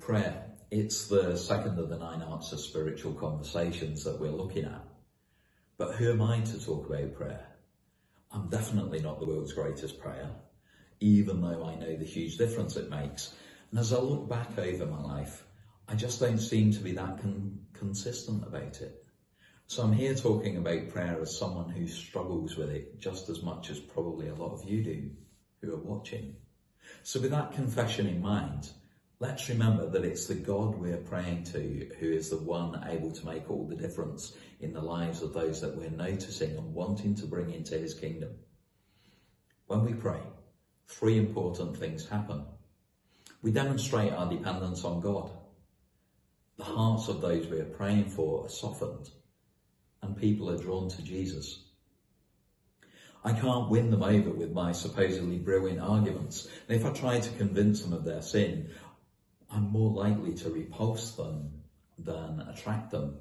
prayer. It's the second of the nine of spiritual conversations that we're looking at. But who am I to talk about prayer? I'm definitely not the world's greatest prayer, even though I know the huge difference it makes. And as I look back over my life, I just don't seem to be that con- consistent about it. So I'm here talking about prayer as someone who struggles with it just as much as probably a lot of you do who are watching. So with that confession in mind, let's remember that it's the God we're praying to who is the one able to make all the difference in the lives of those that we're noticing and wanting to bring into his kingdom. When we pray, three important things happen. We demonstrate our dependence on God. The hearts of those we are praying for are softened and people are drawn to Jesus. I can't win them over with my supposedly brilliant arguments. And if I try to convince them of their sin, I'm more likely to repulse them than attract them.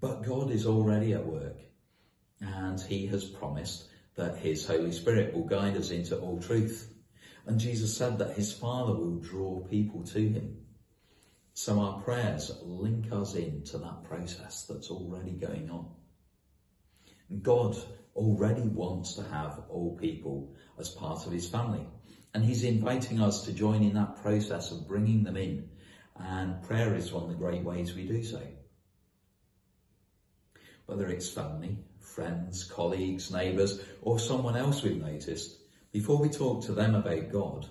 But God is already at work and he has promised that his Holy Spirit will guide us into all truth. And Jesus said that his Father will draw people to him. So our prayers link us into that process that's already going on. God already wants to have all people as part of his family. And he's inviting us to join in that process of bringing them in. And prayer is one of the great ways we do so. Whether it's family, friends, colleagues, neighbours, or someone else we've noticed, before we talk to them about God,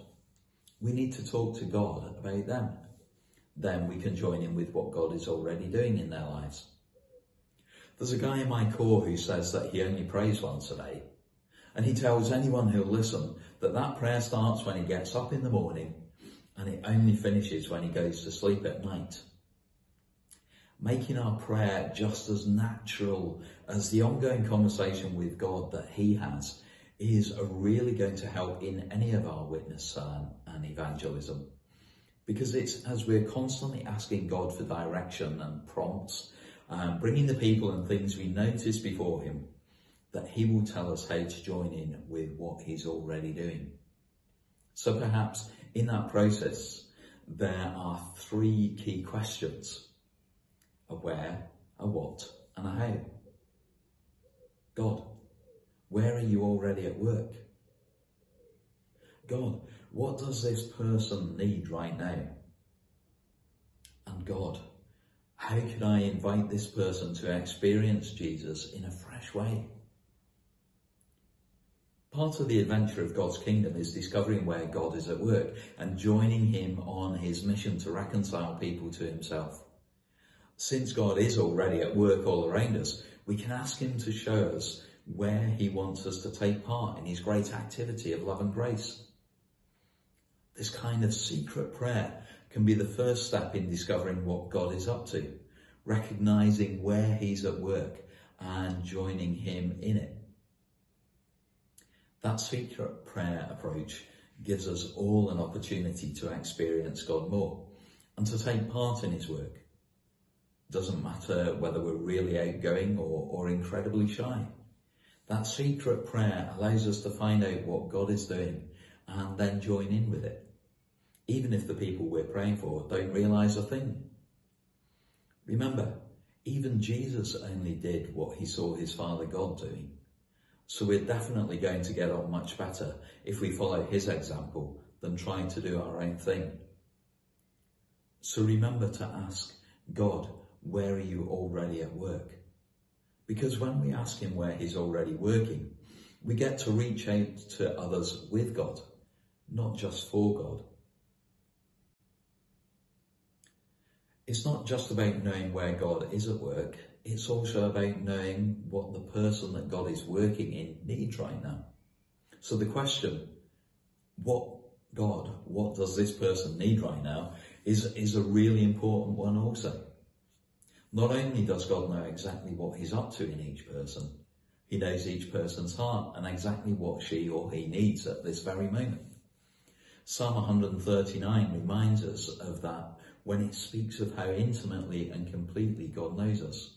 we need to talk to God about them. Then we can join in with what God is already doing in their lives. There's a guy in my corps who says that he only prays once a day. And he tells anyone who'll listen that that prayer starts when he gets up in the morning and it only finishes when he goes to sleep at night. Making our prayer just as natural as the ongoing conversation with God that he has is really going to help in any of our witness and evangelism. Because it's as we're constantly asking God for direction and prompts um, bringing the people and things we notice before him, that he will tell us how to join in with what he's already doing. So perhaps in that process, there are three key questions. A where, a what, and a how. God, where are you already at work? God, what does this person need right now? And God, how can I invite this person to experience Jesus in a fresh way? Part of the adventure of God's kingdom is discovering where God is at work and joining him on his mission to reconcile people to himself. Since God is already at work all around us, we can ask him to show us where he wants us to take part in his great activity of love and grace. This kind of secret prayer can be the first step in discovering what God is up to, recognizing where he's at work and joining him in it. That secret prayer approach gives us all an opportunity to experience God more and to take part in his work. Doesn't matter whether we're really outgoing or, or incredibly shy. That secret prayer allows us to find out what God is doing and then join in with it even if the people we're praying for don't realize a thing. Remember, even Jesus only did what he saw his Father God doing. So we're definitely going to get on much better if we follow his example than trying to do our own thing. So remember to ask God, where are you already at work? Because when we ask him where he's already working, we get to reach out to others with God, not just for God. It's not just about knowing where God is at work, it's also about knowing what the person that God is working in needs right now. So the question, what God, what does this person need right now, is, is a really important one also. Not only does God know exactly what he's up to in each person, he knows each person's heart and exactly what she or he needs at this very moment. Psalm 139 reminds us of that when it speaks of how intimately and completely God knows us.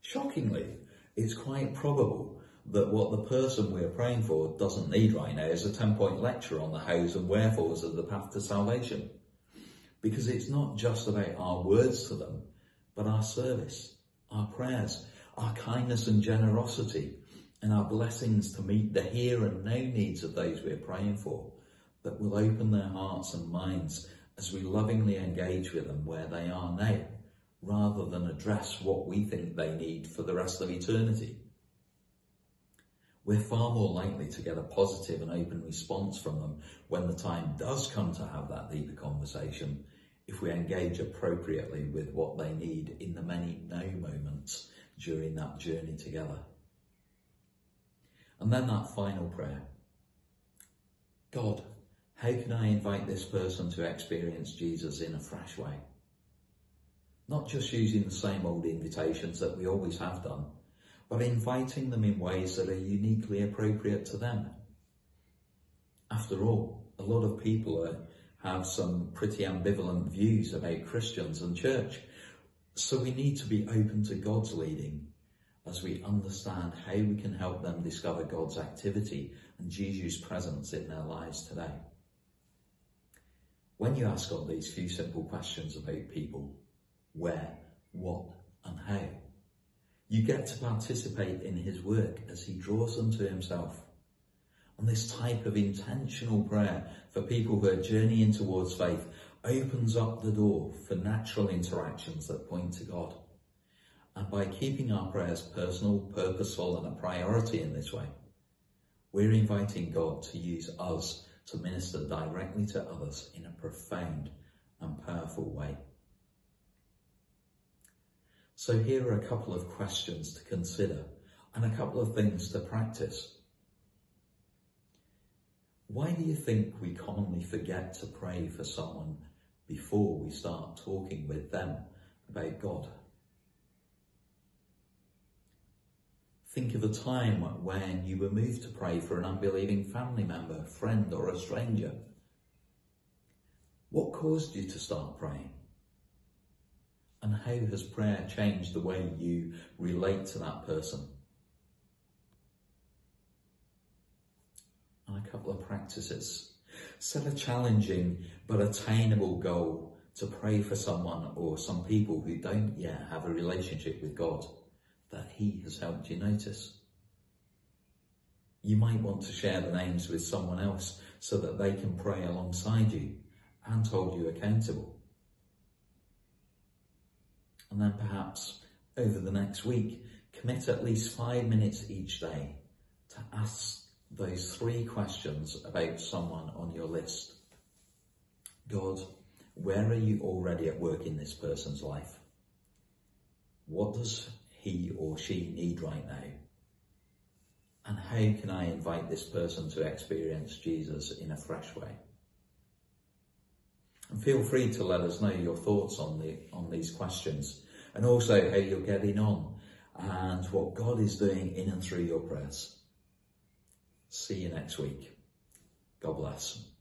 Shockingly, it's quite probable that what the person we're praying for doesn't need right now is a 10 point lecture on the hows and wherefores of the path to salvation. Because it's not just about our words to them, but our service, our prayers, our kindness and generosity, and our blessings to meet the here and now needs of those we're praying for that will open their hearts and minds as we lovingly engage with them where they are now, rather than address what we think they need for the rest of eternity. We're far more likely to get a positive and open response from them when the time does come to have that deeper conversation if we engage appropriately with what they need in the many no moments during that journey together. And then that final prayer. God, how can I invite this person to experience Jesus in a fresh way? Not just using the same old invitations that we always have done, but inviting them in ways that are uniquely appropriate to them. After all, a lot of people are, have some pretty ambivalent views about Christians and church, so we need to be open to God's leading as we understand how we can help them discover God's activity and Jesus' presence in their lives today. When you ask God these few simple questions about people, where, what, and how, you get to participate in his work as he draws them to himself. And this type of intentional prayer for people who are journeying towards faith opens up the door for natural interactions that point to God. And by keeping our prayers personal, purposeful, and a priority in this way, we're inviting God to use us to minister directly to others in a profound and powerful way. So here are a couple of questions to consider and a couple of things to practice. Why do you think we commonly forget to pray for someone before we start talking with them about God? Think of a time when you were moved to pray for an unbelieving family member, friend, or a stranger. What caused you to start praying? And how has prayer changed the way you relate to that person? And a couple of practices. Set a challenging but attainable goal to pray for someone or some people who don't yet have a relationship with God that he has helped you notice. You might want to share the names with someone else so that they can pray alongside you and hold you accountable. And then perhaps over the next week, commit at least five minutes each day to ask those three questions about someone on your list. God, where are you already at work in this person's life? What does he or she need right now? And how can I invite this person to experience Jesus in a fresh way? And feel free to let us know your thoughts on the on these questions and also how you're getting on and what God is doing in and through your prayers. See you next week. God bless.